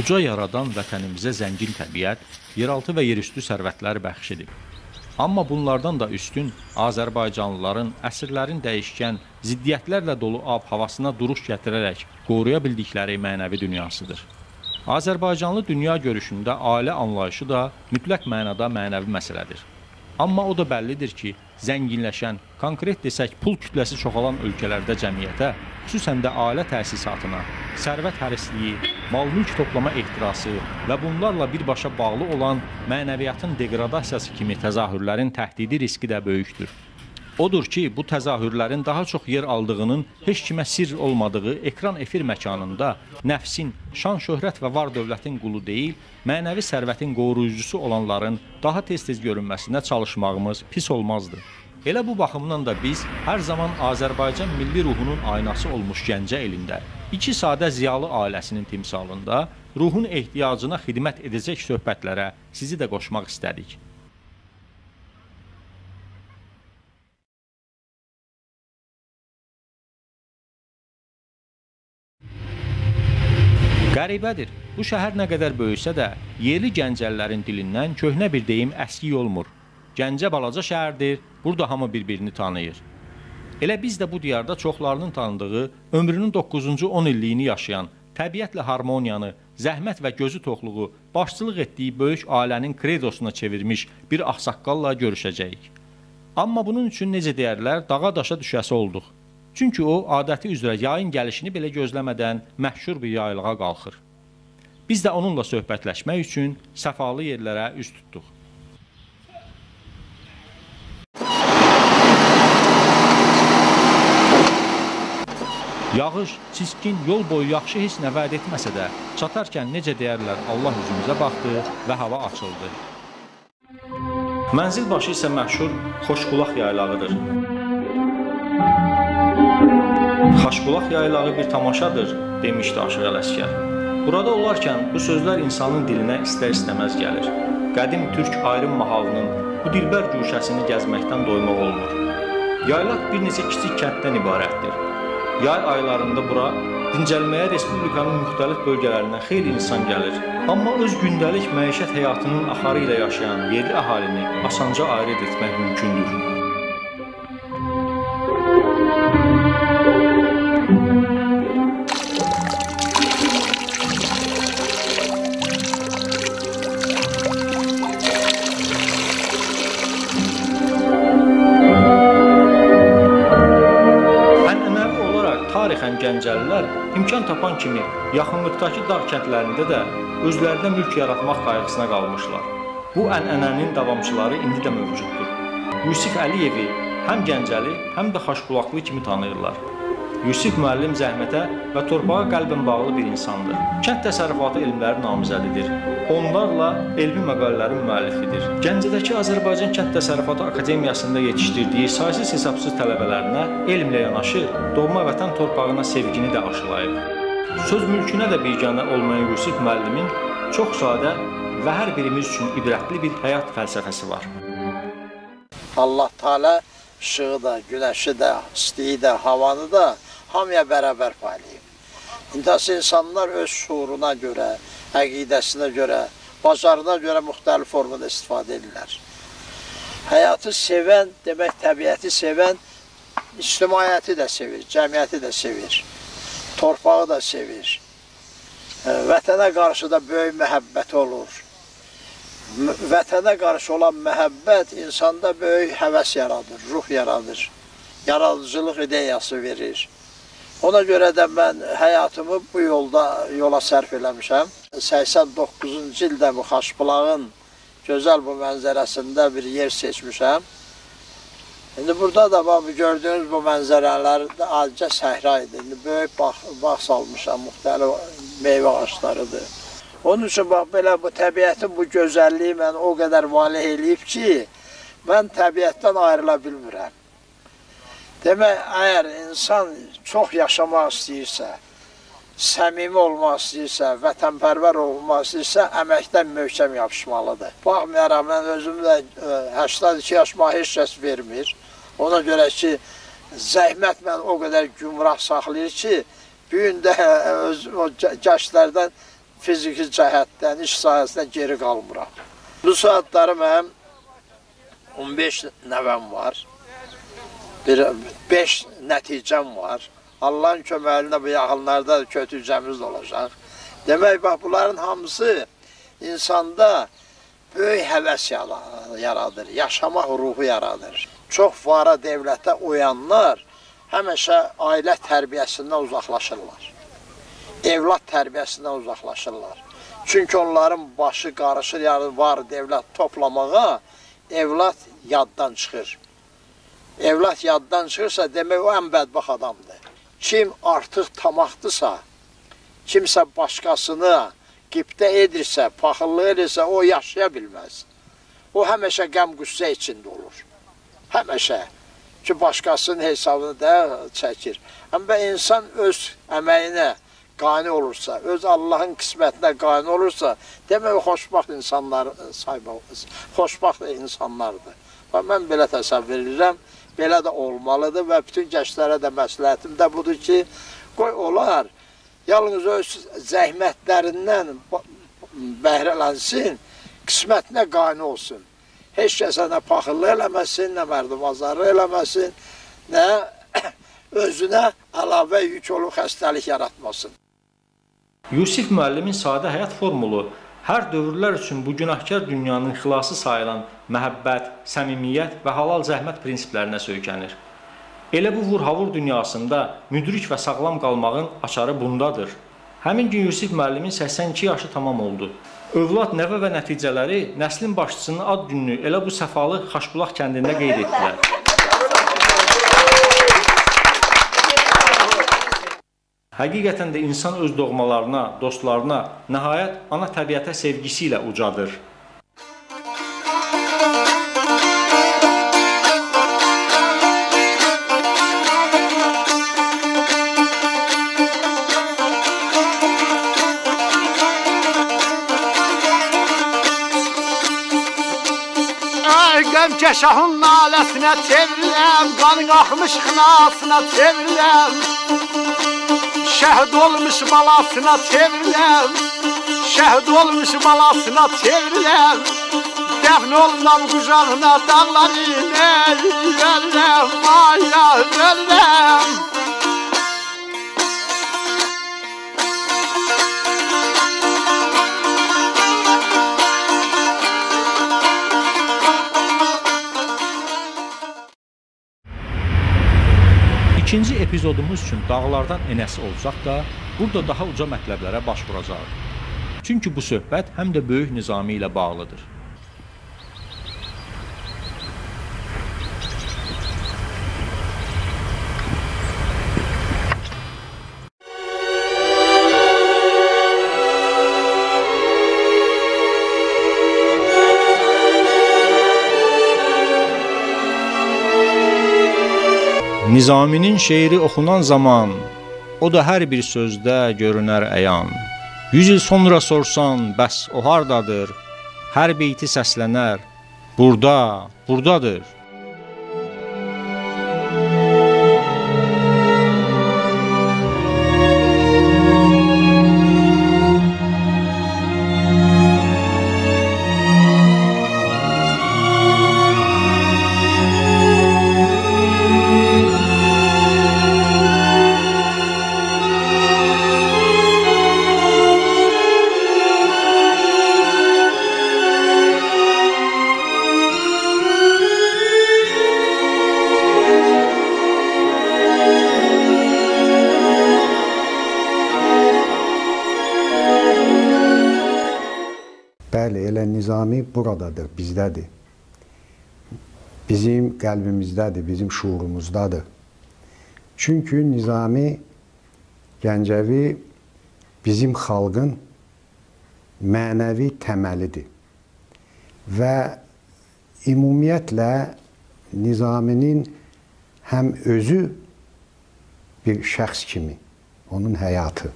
Uca yaradan vətənimizə zəngin təbiət, yeraltı və yerüstü sərvətləri bəxş edib. Amma bunlardan da üstün Azərbaycanlıların əsrlərin dəyişkən, ziddiyyətlərlə dolu ab-havasına duruş gətirərək qoruya bildikləri mənəvi dünyasıdır. Azərbaycanlı dünya görüşündə ailə anlayışı da mütləq mənada mənəvi məsələdir. Amma o da bəllidir ki, zənginləşən, konkret desək pul kütləsi çoxalan ölkələrdə cəmiyyətə, xüsusən də ailə təsisatına, sərvət hərisliyi, mal-mülk toplama ehtirası və bunlarla birbaşa bağlı olan mənəviyyatın deqradasiyası kimi təzahürlərin təhdidi riski də böyükdür. Odur ki, bu təzahürlərin daha çox yer aldığının heç kimə sirr olmadığı ekran efir məkanında nəfsin, şan-şöhrət və var-dövlətin qulu deyil, mənəvi sərvətin qoruyucusu olanların daha tez-tez görünməsinə çalışmağımız pis olmazdı. Elə bu baxımdan da biz hər zaman Azərbaycan milli ruhunun aynası olmuş Gəncə elində, iki sadə ziyalı ailəsinin timsalında ruhun ehtiyacına xidmət edəcək söhbətlərə sizi də qoşmaq istədik. Qəribədir. Bu şəhər nə qədər böyüsə də, yerli gəncəllərin dilindən köhnə bir deyim əskik olmur. Gəncə balaca şəhərdir, burada hamı bir-birini tanıyır. Elə biz də bu diyarda çoxlarının tanıdığı, ömrünün 9-cu 10 illiyini yaşayan, təbiətlə harmoniyanı, zəhmət və gözü toxluğu, başçılıq etdiyi böyük ailənin kredosuna çevirmiş bir ağsaqqalla görüşəcəyik. Amma bunun üçün necə deyərlər, dağa daşa düşəsi olduq. Çünki o, adəti üzrə yayın gəlişini belə gözləmədən məhşur bir yaylığa qalxır. Biz də onunla söhbətləşmək üçün səfalı yerlərə üz tutduq. Yağış, çiskin, yol boyu yaxşı heç nə vəd etməsə də, çatarkən necə deyərlər, Allah üzümüzə baxdı və hava açıldı. Mənzil başı isə məşhur Xoşqulaq yaylağıdır. Xaşqulaq yaylağı bir tamaşadır, demişdi Aşıq Ələskər. Burada olarkən bu sözlər insanın dilinə istər-istəməz gəlir. Qədim türk ayrım mahalının bu dilbər güşəsini gəzməkdən doymaq olmur. Yaylaq bir neçə kiçik kənddən ibarətdir. Yay aylarında bura dincəlməyə respublikanın müxtəlif bölgələrindən xeyli insan gəlir. Amma öz gündəlik məişət həyatının axarı ilə yaşayan yerli əhalini asanca ayrı etmək mümkündür. Yaxınlıqdakı dağ kəndlərində də özlərinə mülk yaratmaq qayğısına qalmışlar. Bu ənənənin davamçıları indi də mövcuddur. Yusif Əliyevi həm Gəncəli, həm də Xaşqulaqlı kimi tanıyırlar. Yusif müəllim zəhmətə və torpağa qəlbən bağlı bir insandır. Kənd təsərrüfatı elmləri namizədidir. Onlarla elmi məqalələrin müəllifidir. Gəncədəki Azərbaycan Kənd Təsərrüfatı Akademiyasında yetişdirdiyi saysız hesabsız tələbələrinə elmlə yanaşı doğma vətən torpağına sevgini də aşılayıb. Söz mülkünə də biganə olmayan Yusif müəllimin çox sadə və hər birimiz üçün ibrətli bir həyat fəlsəfəsi var. Allah Teala işığı da, günəşi də, istiyi də, havanı da hamıya bərabər paylayıb. İntihas insanlar öz şuuruna görə, əqidəsinə görə, bacarına görə müxtəlif formada istifadə edirlər. Həyatı sevən, demək təbiəti sevən, ictimaiyyəti də sevir, cəmiyyəti də sevir, torpağı da sevir. Vətənə qarşı da böyük məhəbbət olur. Vətənə qarşı olan məhəbbət insanda böyük həvəs yaradır, ruh yaradır, yaradıcılıq ideyası verir. Ona görə də mən həyatımı bu yolda yola sərf eləmişəm. 89-cu ildə bu Xaşbulağın gözəl bu mənzərəsində bir yer seçmişəm. İndi burada da bax, gördüyünüz bu mənzərələr adicə səhra idi. İndi böyük bağ, bağ salmışam, müxtəlif meyvə ağaçlarıdır. Onun üçün bax, belə bu təbiətin bu gözəlliyi mən o qədər valih eləyib ki, mən təbiətdən ayrıla bilmirəm. Demək, əgər insan çox yaşamaq istəyirsə, səmimi olmaq istəyirsə, vətənpərvər olmaq istəyirsə, əməkdən möhkəm yapışmalıdır. Baxmayaraq, mən özüm də 82 e, yaşıma heç kəs vermir. Ona görə ki, zəhmət mən o qədər gümrah saxlayır ki, bu gün də e, öz, o gəşlərdən fiziki cəhətdən, iş sahəsindən geri qalmıram. Bu saatları mənim 15 nəvəm var. Bir 5 nəticəm var. Allahın köməyi ilə bu yaxınlarda kötücəmiz olacaq. Demək, bax, bunların hamısı insanda böyük həvəs yaradır, yaşamaq ruhu yaradır. Çox vara devlətə uyanlar həmişə ailə tərbiyəsindən uzaqlaşırlar. Evlad tərbiyəsindən uzaqlaşırlar. Çünki onların başı qarışır, yəni var devlət toplamağa, evlad yaddan çıxır. Evlad yaddan çıxırsa, demək o ən bədbax adamdır. Kim artıq tamaqdırsa, kimsə başqasını qibdə edirsə, paxıllıq edirsə, o yaşaya bilməz. O həməşə qəm-qüssə içində olur. Həməşə ki, başqasının hesabını da çəkir. Amma insan öz əməyinə qani olursa, öz Allahın qismətinə qani olursa, demək xoşbaxt insanlar saymaq, xoşbaxt insanlardır. Və mən belə təsəvvür edirəm, belə də olmalıdır və bütün gənclərə də məsləhətim də budur ki, qoy olar, yalnız öz zəhmətlərindən bəhrələnsin, qismətinə qani olsun. Heç kəsə nə paxıllıq eləməsin, nə mərdivazarı eləməsin, nə özünə əlavə yük olub xəstəlik yaratmasın. Yusif müəllimin sadə həyat formulu hər dövrlər üçün bu günahkar dünyanın xilası sayılan məhəbbət, səmimiyyət və halal zəhmət prinsiplərinə söykənir. Elə bu vur-havur dünyasında müdrik və sağlam qalmağın açarı bundadır. Həmin gün Yusif müəllimin 82 yaşı tamam oldu. Övlad, nəvə və nəticələri nəslin başçısının ad gününü elə bu səfalı Xaşbulaq kəndində qeyd etdilər. Həqiqətən də insan öz doğmalarına, dostlarına nəhayət ana təbiətə sevgisi ilə ucadır. Gəncə şahın naləsinə çevriləm, qanın axmış xınasına çevriləm. Şəhid olmuş balasına çevriləm, şəhid olmuş balasına çevriləm. Dəfn olunam qucağına dağların, ey öləm, ay öləm. İkinci epizodumuz üçün dağlardan enəsi olsaq da, burada daha uca mətləblərə baş vuracağıq. Çünki bu söhbət həm də böyük nizami ilə bağlıdır. Nizaminin şeiri oxunan zaman o da hər bir sözdə görünər əyan. 100 il sonra sorsan, bəs o hardadır? Hər beyti səslənər. Burada, burdadır. Nizami buradadır, bizdədir. Bizim qəlbimizdədir, bizim şuurumuzdadır. Çünki Nizami Gəncəvi bizim xalqın mənəvi təməlidir. Və ümumiyyətlə Nizaminin həm özü bir şəxs kimi, onun həyatı,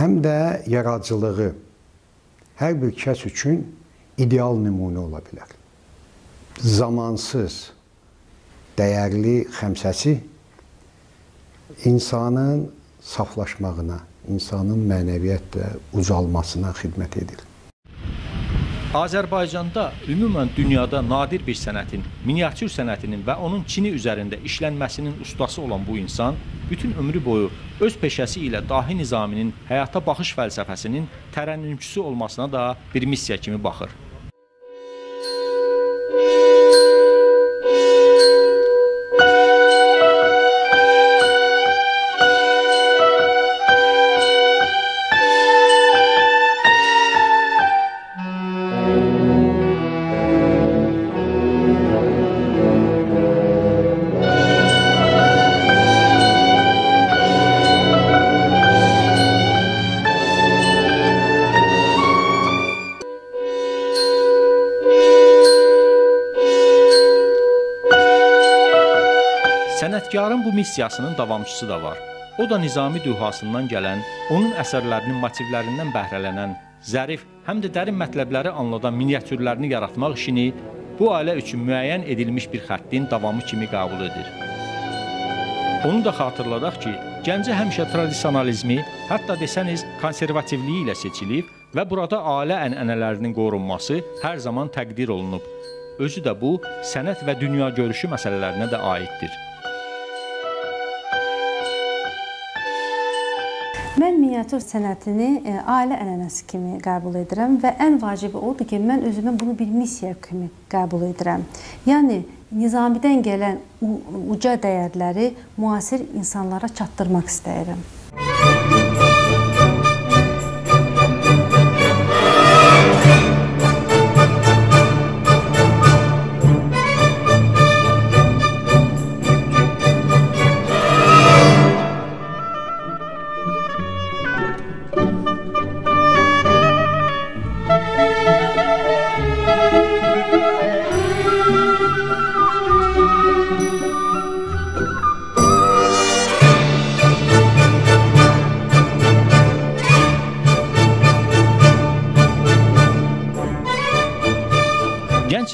həm də yaradıcılığı hər bir kəs üçün ideal nümunə ola bilər. Zamansız, dəyərli xəmsəsi insanın saflaşmağına, insanın mənəviyyatla ucalmasına xidmət edir. Azərbaycanda ümumən dünyada nadir bir sənətin, miniatür sənətinin və onun Çini üzərində işlənməsinin ustası olan bu insan bütün ömrü boyu öz peşəsi ilə dahi nizaminin həyata baxış fəlsəfəsinin tərənnümçüsü olmasına da bir missiya kimi baxır. Sənətkarın bu missiyasının davamçısı da var. O da Nizami dühasından gələn, onun əsərlərinin motivlərindən bəhrələnən, zərif, həm də dərin mətləbləri anladan miniatürlərini yaratmaq işini bu ailə üçün müəyyən edilmiş bir xəttin davamı kimi qəbul edir. Onu da xatırladaq ki, Gəncə həmişə tradisionalizmi, hətta desəniz konservativliyi ilə seçilib və burada ailə ənənələrinin qorunması hər zaman təqdir olunub. Özü də bu, sənət və dünya görüşü məsələlərinə də aiddir. Mən miniatür sənətini e, ailə ənənəsi kimi qəbul edirəm və ən vacibi odur ki, mən özümə bunu bir missiya kimi qəbul edirəm. Yəni Nizamidən gələn uca dəyərləri müasir insanlara çatdırmaq istəyirəm.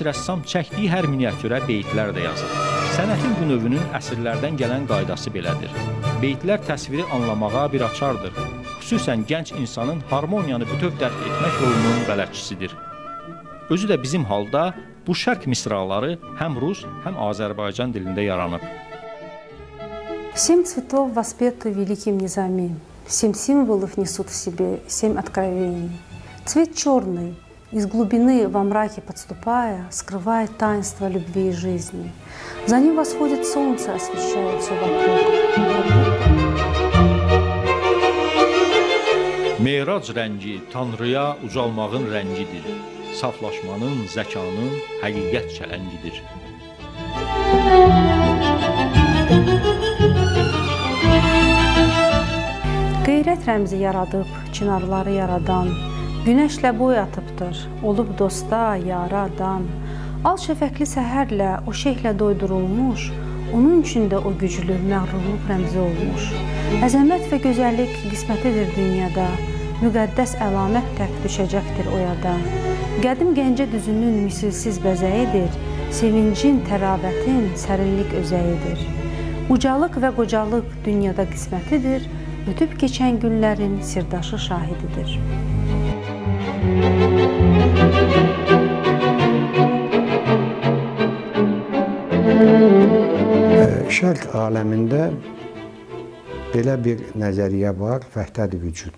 rəssam çəkdiyi hər miniatürə beytlər də yazır. Sənətin bu növünün əsrlərdən gələn qaydası belədir. Beytlər təsviri anlamağa bir açardır. Xüsusən gənc insanın harmoniyanı bütöv dərk etmək yolunun bələdçisidir. Özü də bizim halda bu şərq misraları həm rus, həm Azərbaycan dilində yaranıb. Семь цветов воспеты великим Низами, семь символов несут в себе семь откровений. Цвет черный, из глубины во мраке подступая, скрывает таинство любви и жизни. За ним восходит солнце, освещая все вокруг. Meyrac rəngi Tanrıya ucalmağın rəngidir. Saflaşmanın, zəkanın həqiqət çələngidir. Qeyrət rəmzi yaradıb, çinarları yaradan, Günəşlə boy atıbdır, olub dosta, yara, dan. Al şəfəqli səhərlə, o şeyhlə doydurulmuş, onun üçün də o güclü, məğrurluq rəmzi olmuş. Əzəmət və gözəllik qismətidir dünyada, müqəddəs əlamət tək düşəcəkdir oyada. Qədim Gəncə düzünün misilsiz bəzəyidir, sevincin, təravətin, sərinlik özəyidir. Ucalıq və qocalıq dünyada qismətidir, ötüb keçən günlərin sirdaşı şahididir. Şərq aləmində belə bir nəzəriyyə var, vəhdət vücud.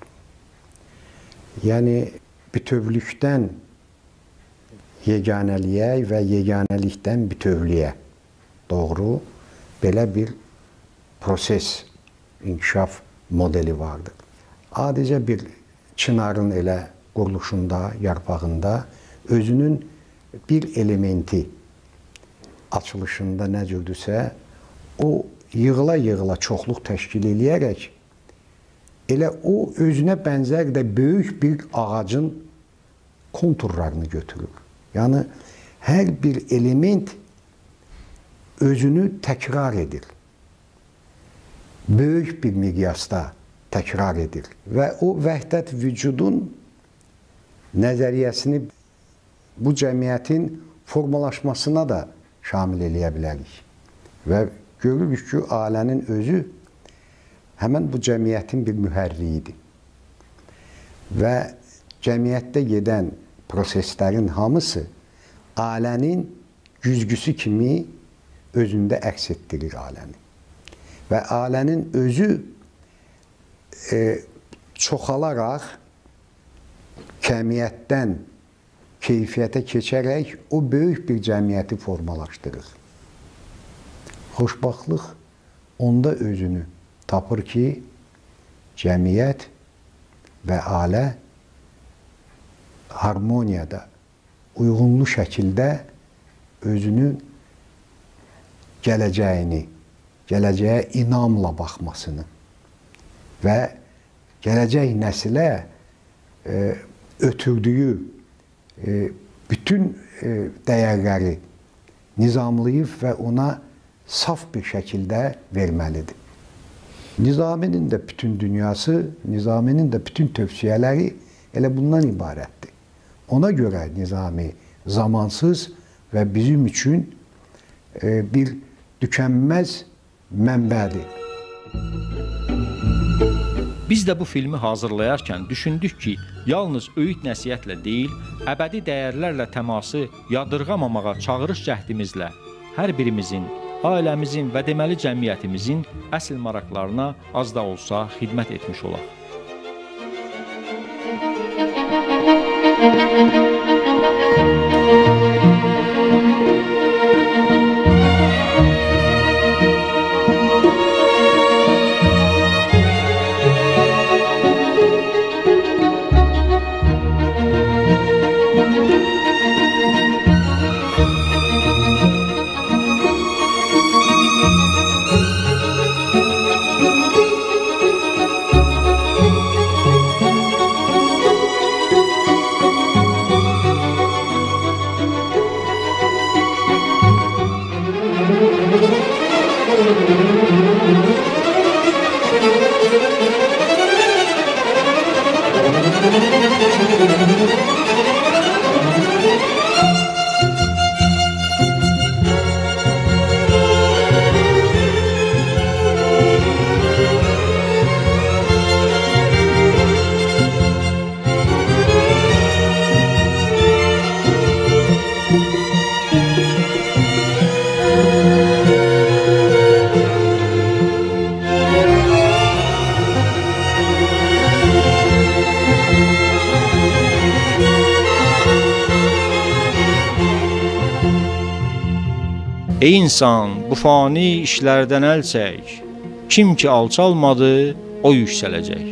Yəni bütövlükdən yeganəliyə və yeganəlikdən bütövlüyə doğru belə bir proses, inkişaf modeli vardır. Adicə bir çinarın elə quruluşunda, yarpağında özünün bir elementi açılışında nə cürdüsə, o yığıla-yığıla çoxluq təşkil eləyərək elə o özünə bənzər də böyük bir ağacın konturlarını götürür. Yəni hər bir element özünü təkrar edir. Böyük bir miqyasda təkrar edir və o vəhdət vücudun nəzəriyyəsini bu cəmiyyətin formalaşmasına da şamil eləyə bilərik. Və görürük ki, ailənin özü həmən bu cəmiyyətin bir mühərriyidir. və cəmiyyətdə gedən proseslərin hamısı ailənin güzgüsü kimi özündə əks etdirir ailəni. Və ailənin özü e, çoxalaraq kəmiyyətdən keyfiyyətə keçərək o böyük bir cəmiyyəti formalaşdırır. Xoşbaxtlıq onda özünü tapır ki, cəmiyyət və ailə harmoniyada, uyğunlu şəkildə özünün gələcəyini, gələcəyə inamla baxmasını və gələcək nəsilə e, ötürdüyü e, bütün e, dəyərləri nizamlayıb və ona saf bir şəkildə verməlidir. Nizaminin də bütün dünyası, Nizaminin də bütün tövsiyələri elə bundan ibarətdir. Ona görə Nizami zamansız və bizim üçün e, bir tükənməz mənbədir. Biz də bu filmi hazırlayarkən düşündük ki, yalnız öyüd nəsihətlə deyil, əbədi dəyərlərlə təması yadırğamamağa çağırış cəhdimizlə hər birimizin, ailəmizin və deməli cəmiyyətimizin əsl maraqlarına az da olsa xidmət etmiş olaq. Ey insan, bu fani işlərdən əl çək. Kim ki alçalmadı, o yüksələcək.